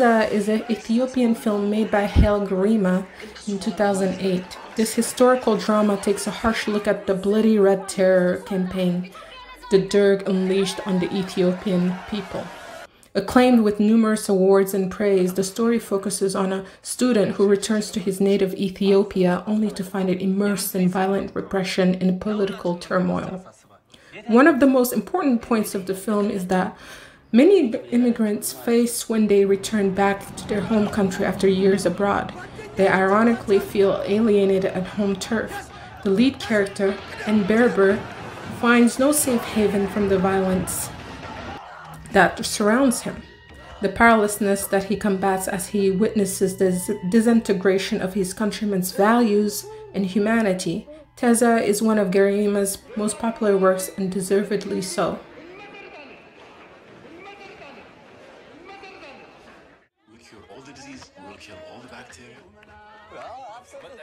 Teza is an Ethiopian film made by Haile Gerima in 2008. This historical drama takes a harsh look at the bloody Red Terror campaign the Derg unleashed on the Ethiopian people. Acclaimed with numerous awards and praise, the story focuses on a student who returns to his native Ethiopia only to find it immersed in violent repression and political turmoil. One of the most important points of the film is that many immigrants face when they return back to their home country after years abroad. They ironically feel alienated at home turf. The lead character, Anberber, finds no safe haven from the violence that surrounds him. The powerlessness that he combats as he witnesses the disintegration of his countrymen's values and humanity. Teza is one of Gerima's most popular works and deservedly so. Cure all the disease, we'll kill all the bacteria. absolutely.